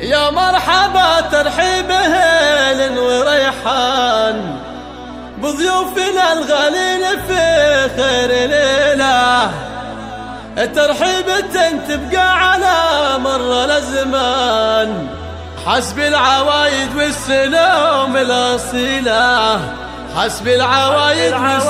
يا مرحبا ترحيب هيل وريحان بضيوفنا الغالين في خير ليلة. ترحيبة تبقى على مر الأزمان. حسب العوايد والسلام الأصيلة حسب العوايد والسلام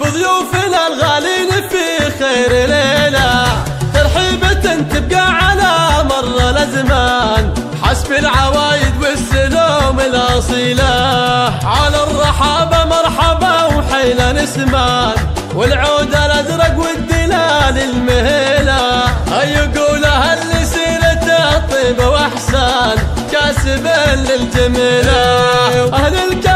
بضيوفنا الغالين في خير ليلة. ترحيبة تبقى على مر الأزمان. حسب العوايد والسلام الأصيلة. على الرحابة مرحبا وحيل نسمان. والعود الأزرق والدلال المهيلة. يقولها اللي سيرته طيب وأحسان؟ كاسب للجميلة. أهل الكرم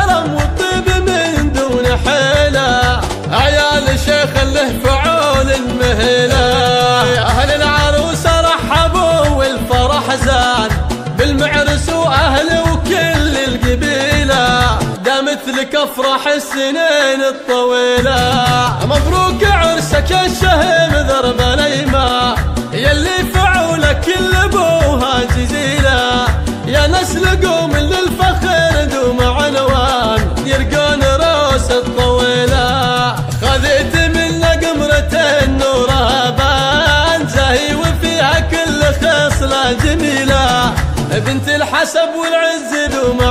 دامت لك أفراح السنين الطويلة. مبروك عرسك الشهم ذرب الأيمة يلي فعولك كل أبوها جزيلة. يا نسل قوم للفخر دوم عنوان. يرقون روس الطويلة. خذيت من قمرة النور بان زاهي وفيها كل خصلة جميلة. بنت الحسب والعز دوم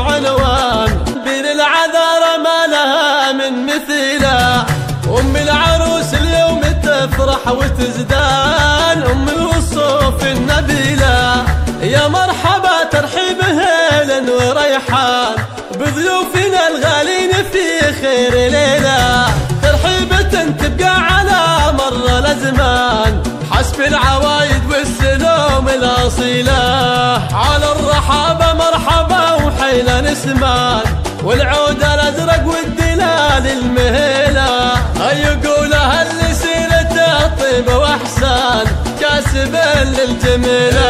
وتزدان أم الوصوف النبيلة. يا مرحبا ترحيب هيل وريحان. بضيوفنا الغالين في خير ليلة. ترحيبة تبقى على مر الأزمان. حسب العوايد والسلام الأصيلة. على الرحابة مرحبا وحيل نسمان والعود كاسب للجميلة.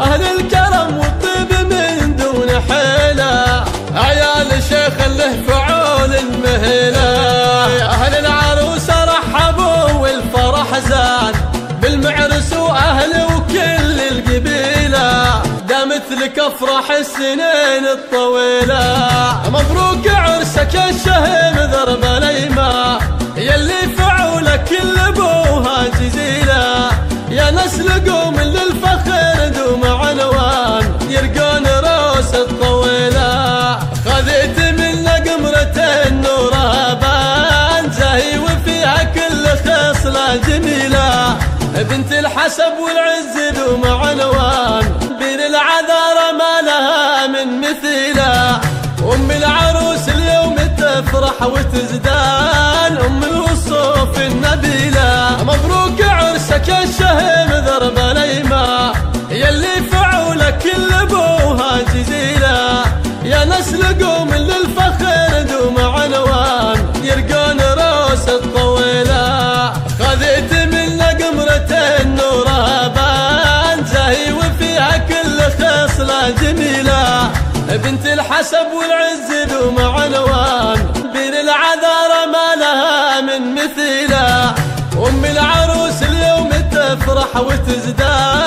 أهل الكرم والطيب من دون حيلة. عيال شيخ له فعول المهيلة أهل العروسة رحبوا والفرح زان. بالمعرس وأهل وكل القبيلة. دامت لك أفراح السنين الطويلة. مبروك عرسك الشهم جميلة بنت الحسب والعز دوم عنوان بين العذارى ما لها من مثيلة. أم العروس اليوم تفرح وتزدان. أم بنت الحسب والعز دوم عنوان بين العذارى ما لها من مثيلة أم العروس اليوم تفرح وتزدان